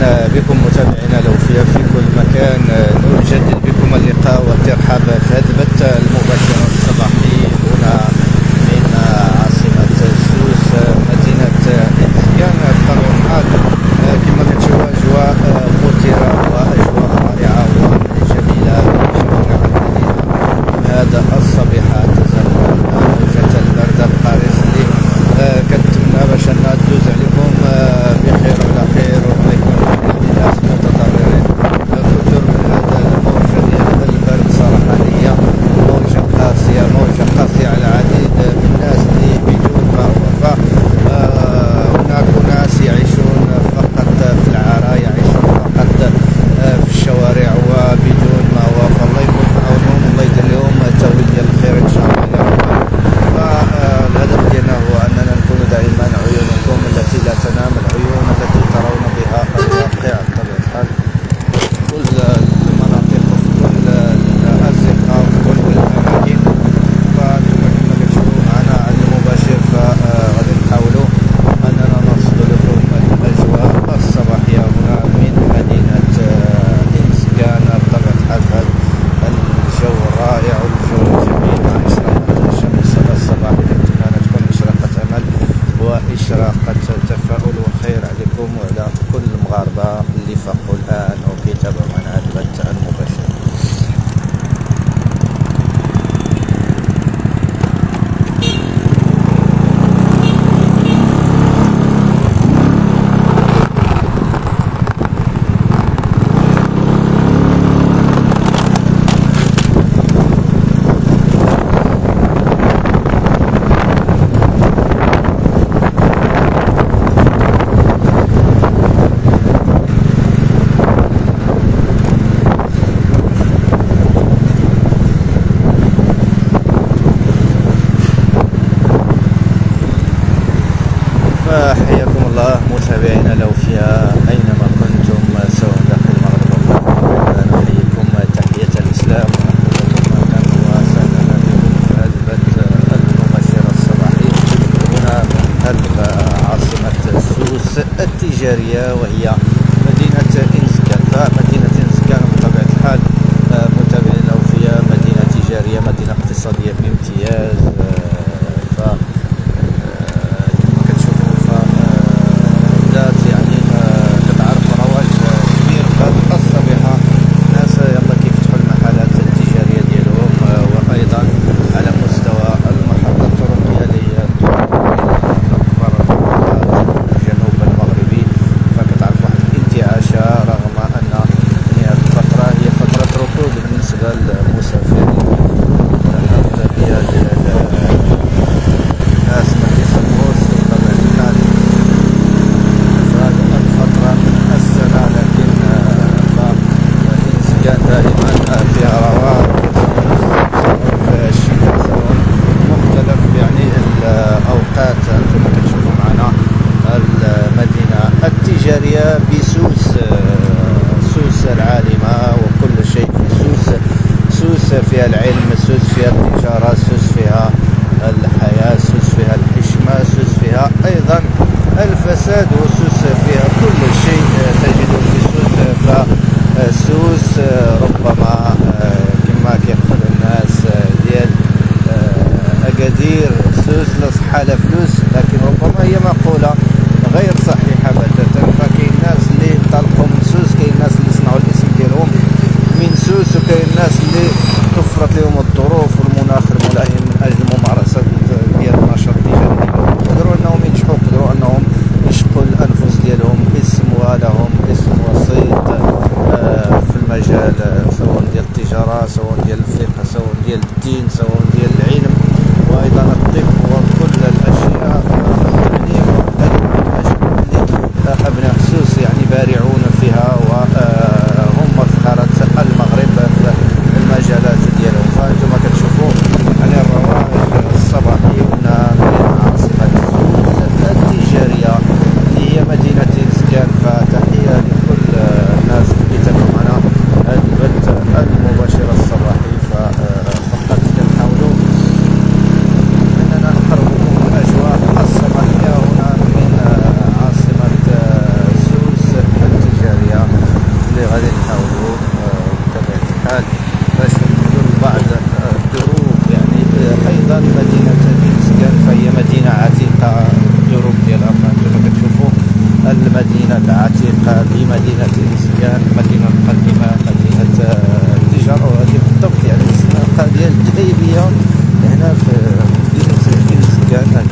مرحبا بكم متابعينا الاوفياء في كل مكان. نجدد بكم اللقاء والترحاب في هذا البث المباشر الصباحي هنا من عاصمة سوس مدينة اتسيان القرون هذا كما كتشوفوا أجواء مثيرة وأجواء رائعة وجميلة. هذا الصباح. وإشراقة التفاؤل وخير عليكم وعلى كل المغاربة اللي فاقوا الآن وكتابة من هذا البث حياكم الله متابعينا لو فيها اي verdade, mano. التساوم ديال العلم وأيضا الطب. مدينه عتيقة الدروب ديالها كما كتشوفوا المدينة العتيقه بمدينه الإسكان المدينة القديمه مدينة التجاره آه، وهذه بالضبط يعني الساقه ديال الجايبيه هنا في مدينة الإسكان.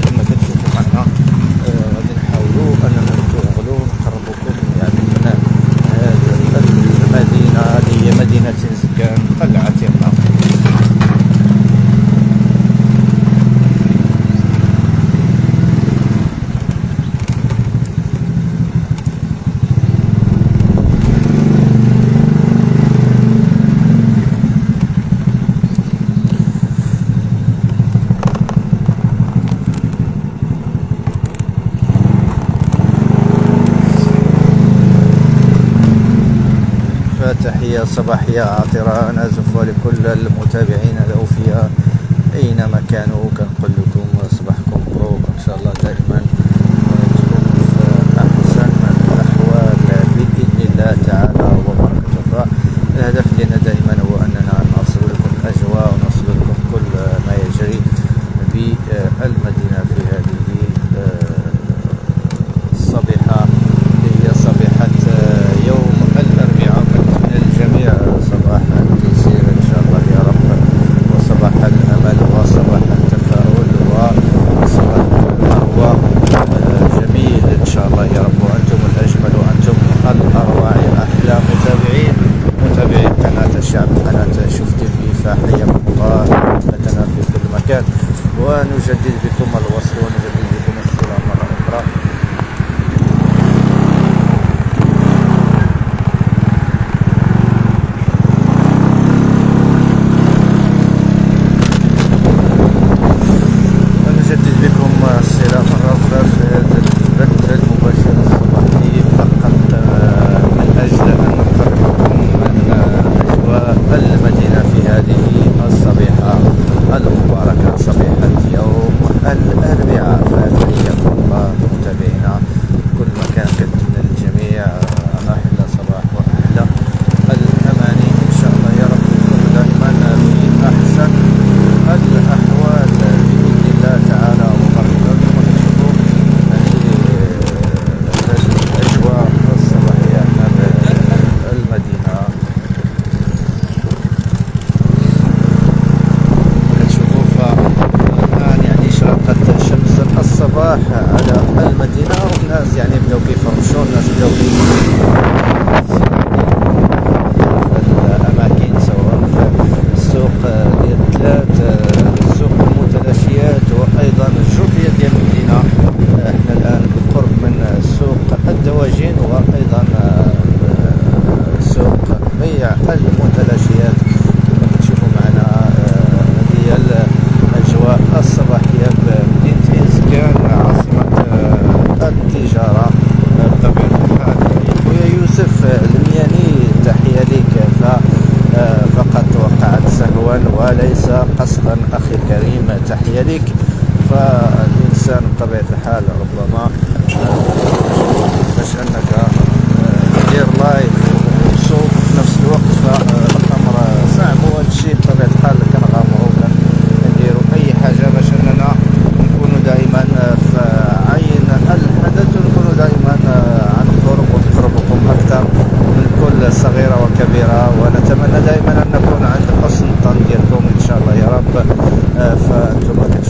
صباحية عطرة نزف لكل المتابعين الأوفياء. أينما كانوا كنقول لكم صباحكم مبروك إن شاء الله دائما for, uh, for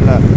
la,